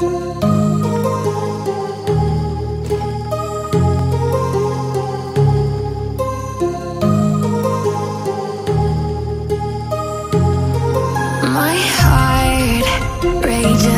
My heart rages